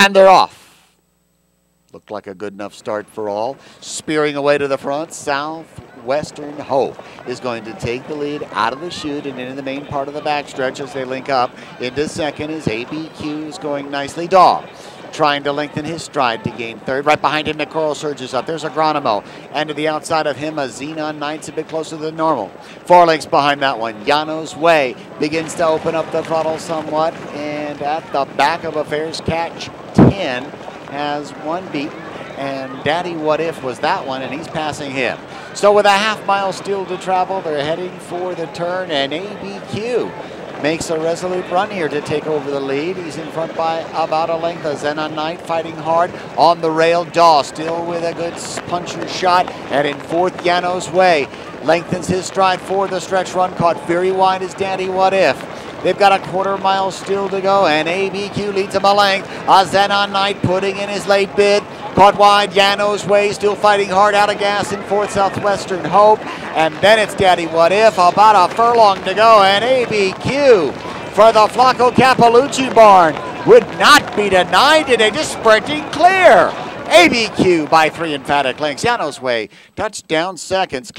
And they're off. Looked like a good enough start for all. Spearing away to the front, Southwestern Hope is going to take the lead out of the chute and into the main part of the backstretch as they link up. Into second is ABQ is going nicely. Dog trying to lengthen his stride to gain third. Right behind him, Nicoro surges up. There's Agronomo. And to the outside of him, a Xenon Knight's a bit closer than normal. Four lengths behind that one. Yano's Way begins to open up the throttle somewhat. And at the back of affairs, catch 10 has one beat. And Daddy What If was that one, and he's passing him. So with a half mile still to travel, they're heading for the turn, and ABQ makes a resolute run here to take over the lead. He's in front by about a length. A Xenon Knight fighting hard on the rail. Daw still with a good puncher shot. And in fourth, Yano's Way lengthens his stride for the stretch run. Caught very wide is Daddy What If. They've got a quarter mile still to go, and ABQ leads them a length. A Xenon Knight putting in his late bid. Caught wide, Yano's Way still fighting hard out of gas in fourth Southwestern Hope. And then it's Daddy What If, about a furlong to go, and ABQ for the Flacco Capalucci barn would not be denied today, just sprinting clear. ABQ by three emphatic lengths. Yano's Way, touchdown seconds.